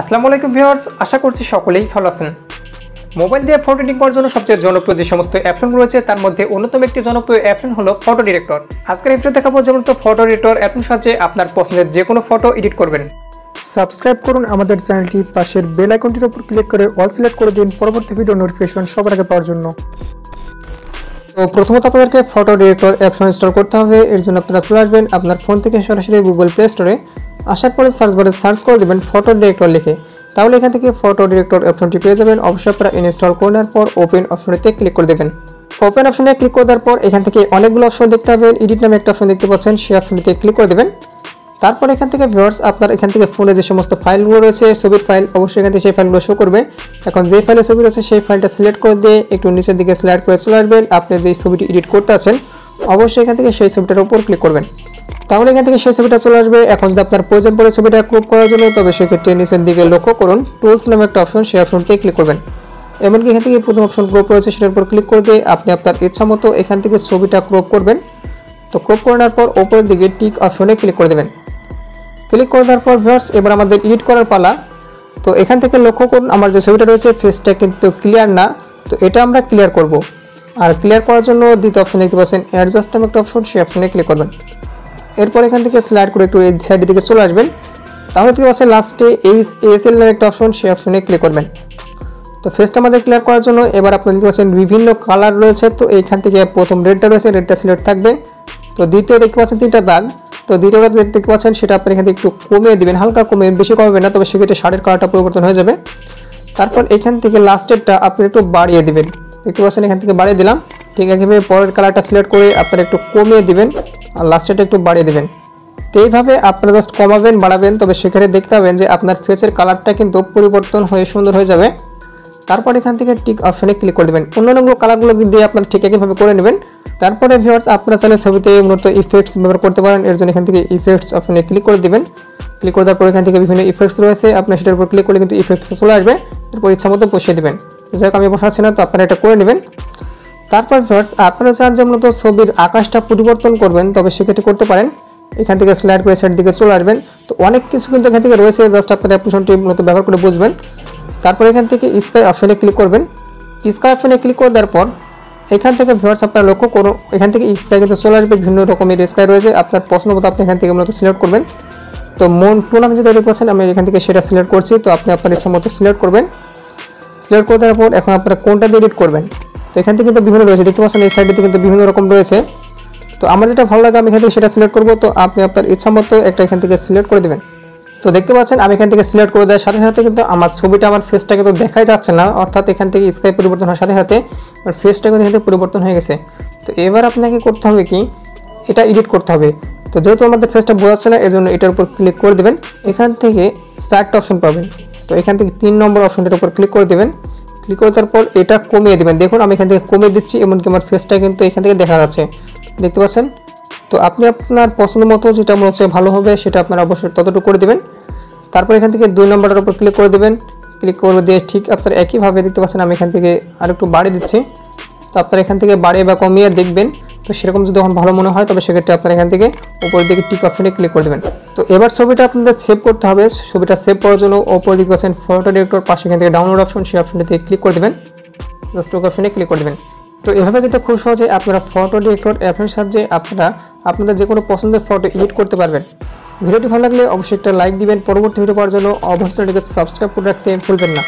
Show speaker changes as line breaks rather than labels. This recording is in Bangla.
আসসালামু আলাইকুম ভিউয়ার্স আশা করছি সকলেই ভালো আছেন। মোবাইল দিয়ে ফটো এডিটিং করার জন্য সবচেয়ে জনপ্রিয় যে সমস্ত অ্যাপশন রয়েছে তার মধ্যে অন্যতম একটি জনপ্রিয় অ্যাপশন হলো ফটো ডিরেক্টর আজকের এপিসোড দেখাবো যেমন তো ফটো ডিরেক্টর অ্যাপশন সাহায্যে আপনার পছন্দের যে কোনো ফটো এডিট করবেন।
সাবস্ক্রাইব করুন আমাদের চ্যানেলটি পাশের বেল আইকনটির উপর ক্লিক করে অল সিলেক্ট করে দিন পরবর্তী ভিডিও নোটিফিকেশন সবার আগে পাওয়ার জন্য। তো প্রথমত আপনাদেরকে ফটো ডিরেক্টর অ্যাপশন ইনস্টল করতে হবে এর জন্য আপনারা চলে আসবেন আপনার ফোন থেকে সরাসরি গুগল প্লে স্টোরে আসার পরে সার্চ বারে সার্চ করে দেবেন ফটো ডিরেক্টর লিখে। তাহলে এখান থেকে ফটো ডিরেক্টর অপশনটি পেয়ে যাবেন। অবশ্যই আপনারা ইনস্টল করে নেওয়ার পর ওপেন অপশনটিতে ক্লিক করে দেবেন। ওপেন অপশনে ক্লিক করে দেওয়ার পর এখান থেকে অনেকগুলো অপশন দেখতে পাবেন। এডিট নামে একটা অপশন দেখতে পাচ্ছেন, সেই অপশনটিতে ক্লিক করে দেবেন। তারপর এখান থেকে ভিউয়ার্স আপনার এখান থেকে ফোনে যে সমস্ত ফাইলগুলো রয়েছে, ছবির ফাইল অবশ্যই এখান থেকে সেই ফাইলগুলো শো করবে। এখন যে ফাইলে ছবি রয়েছে, সেই ফাইলটা সিলেক্ট করে দিয়ে একটু নিচের দিকে স্লাইড করে চলে আসবেন। আপনি যেই ছবিটি এডিট করতে আছেন, অবশ্যই এখান থেকে সেই ছবিটার উপর ক্লিক করবেন। তাহলে এখান থেকে সেই ছবিটা চলে আসবে। এখন যদি আপনার প্রয়োজন পড়ে ছবিটা ক্রপ করার জন্য, তবে সেক্ষেত্রে নিচের দিকে লক্ষ্য করুন। টুলস নামে একটা অপশন সেই অপশনটি ক্লিক করবেন। এমনকি এখান থেকে প্রথম অপশন ক্রপ রয়েছে সেটার উপর ক্লিক করে দিয়ে আপনি আপনার ইচ্ছা মতো এখান থেকে ছবিটা ক্রপ করবেন। তো ক্রপ করে নেওয়ার পর ওপরের দিকে টিক অপশনে ক্লিক করে দেবেন। ক্লিক করে পর ভিউয়ার্স এবার আমাদের এডিট করার পালা। তো এখান থেকে লক্ষ্য করুন, আমার যে ছবিটা রয়েছে ফেসটা কিন্তু ক্লিয়ার না। তো এটা আমরা ক্লিয়ার করব। আর ক্লিয়ার করার জন্য দ্বিতীয় অপশন দেখতে পাচ্ছেন অ্যাডজাস্ট নামে একটা অপশন সেই অপশনে ক্লিক করবেন। এরপর এখান থেকে স্লাইড করে একটু এই সাইডের দিকে চলে আসবেন। তাহলে কি পাচ্ছেন লাস্টে এইচ এসএল নামে একটা অপশন সেই অপশনে ক্লিক করবেন। তো ফেসটা আমাদের ক্লিয়ার করার জন্য এবার আপনি দেখতে পাচ্ছেন বিভিন্ন কালার রয়েছে। তো এইখান থেকে প্রথম রেডটা রয়েছে রেডটা সিলেক্ট থাকবে। তো দ্বিতীয় দেখতে পাচ্ছেন তিনটা দাগ। তো দ্বিতীয়টা দেখতে পাচ্ছেন, সেটা আপনি এখান থেকে একটু কমিয়ে দেবেন। হালকা কমে বেশি কমবে না, তবে সেক্ষেত্রে শাড়ির কালারটা পরিবর্তন হয়ে যাবে। তারপর এখান থেকে লাস্টেরটা আপনি একটু বাড়িয়ে দিবেন। দেখতে পাচ্ছেন এখান থেকে বাড়িয়ে দিলাম। ঠিক আছে পরের কালারটা সিলেক্ট করে আপনারা একটু কমিয়ে দিবেন আর লাস্টেরটা একটু বাড়িয়ে দিবেন। তো এইভাবে আপনারা জাস্ট কমাবেন, বাড়াবেন, তবে সেখানে দেখতে পাবেন যে আপনার ফেসের কালারটা কিন্তু পরিবর্তন হয়ে সুন্দর হয়ে যাবে। তারপর এখান থেকে টিক অপশনে ক্লিক করে দেবেন। অন্যান্য কালারগুলো দিয়ে আপনারা ঠিক একইভাবে করে নেবেন। তারপরে ভিউয়ার্স আপনারা চাইলে ছবিতে মূলত ইফেক্টস ব্যবহার করতে পারেন। এর জন্য এখান থেকে ইফেক্টস অপশনে ক্লিক করে দিবেন। ক্লিক করে দেওয়ার পর এখান থেকে বিভিন্ন ইফেক্টস রয়েছে। আপনার সেটার উপর ক্লিক করলে কিন্তু ইফেক্টস চলে আসবে। এরপর ইচ্ছা মতো বসিয়ে দেবেন। যাই হোক, আমি বসাচ্ছি না, তো আপনারা এটা করে নেবেন। তারপর ভিউয়ার্স, আপনারা চান যে মূলত ছবির আকাশটা পরিবর্তন করবেন, তবে সেক্ষেত্রে করতে পারেন। এখান থেকে স্লাইড করে সাইড দিকে চলে আসবেন। তো অনেক কিছু কিন্তু এখান থেকে রয়েছে, জাস্ট আপনার অপশনটি মূলত ব্যবহার করে বুঝবেন। তারপর এখান থেকে স্কাই অপশনে ক্লিক করবেন। স্কাই অপশনে ক্লিক করে দেওয়ার পর, এখান থেকে ভিউয়ার্স, আপনারা লক্ষ্য করুন, এখান থেকে স্কাই কিন্তু চলে আসবে, বিভিন্ন রকমের স্কাই রয়েছে। আপনার পছন্দ মতো আপনি এখান থেকে মূলত সিলেক্ট করবেন। তো মন টুল আমি যেটা দেখতে পাচ্ছেন, আমি এখান থেকে সেটা সিলেক্ট করছি। তো আপনি আপনার ইচ্ছা মতো সিলেক্ট করবেন। সিলেক্ট করে দেওয়ার পর এখন আপনারা কোনটা এডিট করবেন? তো এখান থেকে কিন্তু বিভিন্ন রয়েছে। দেখতে পাচ্ছেন এই সাইডে কিন্তু বিভিন্ন রকম রয়েছে। তো আমার যেটা ভালো লাগে, আমি এখান থেকে সেটা সিলেক্ট করব। তো আপনি আপনার ইচ্ছা মতো একটা এখান থেকে সিলেক্ট করে দেবেন। তো দেখতে পাচ্ছেন, আমি এখান থেকে সিলেক্ট করে দেওয়ার সাথে সাথে কিন্তু আমার ছবিটা, আমার ফেসটা কিন্তু দেখাই যাচ্ছে না। অর্থাৎ এখান থেকে স্কাই পরিবর্তন হওয়ার সাথে সাথে আমার ফেসটা কিন্তু এখান থেকে পরিবর্তন হয়ে গেছে। তো এবার আপনাকে করতে হবে কি? এটা এডিট করতে হবে। তো যেহেতু আমাদের ফেসটা বোঝাচ্ছে না এই জন্য এটার উপর ক্লিক করে দেবেন। এখান থেকে চারটা অপশন পাবেন। তো এখান থেকে তিন নম্বর অপশনটার উপর ক্লিক করে দেবেন। ক্লিক করে দেওয়ার পর এটা কমিয়ে দেবেন। দেখুন, আমি এখান থেকে কমিয়ে দিচ্ছি, এমনকি আমার ফেসটা কিন্তু এখান থেকে দেখা যাচ্ছে। দেখতে পাচ্ছেন? তো আপনি আপনার পছন্দ মতো যেটা মনে হচ্ছে ভালো হবে, সেটা আপনারা অবশ্যই ততটুকু করে দেবেন। তারপর এখান থেকে দুই নম্বরের উপর ক্লিক করে দেবেন। ক্লিক করে দিয়ে ঠিক আপনার একইভাবে দেখতে পাচ্ছেন, আমি এখান থেকে আরেকটু বাড়িয়ে দিচ্ছি। তো আপনার এখান থেকে বাড়িয়ে বা কমিয়ে দেখবেন। তো সেরকম যদি তখন ভালো মনে হয়, তবে সেক্ষেত্রে আপনার এখান থেকে উপরের দিকে টিক অপশনে ক্লিক করে দেবেন। তো এবার ছবিটা আপনাদের সেভ করতে হবে। ছবিটা সেভ করার জন্য ওপর দিকে পাচ্ছেন ফটো ডিরেক্টর পাশে এখান থেকে ডাউনলোড অপশন সেই অপশনটিতে ক্লিক করে দেবেন। জাস্ট অপশনে ক্লিক করে দেবেন। তো এভাবে কিন্তু খুব সহজে আপনারা ফটো ডিরেক্টর অ্যাপের সাহায্যে আপনারা আপনাদের যে কোনো পছন্দের ফটো এডিট করতে পারবেন। ভিডিওটি ভালো লাগলে অবশ্যই একটা লাইক দিবেন। পরবর্তী ভিডিও পাওয়ার জন্য অবশ্যই সাবস্ক্রাইব করে রাখতে ভুলবেন না।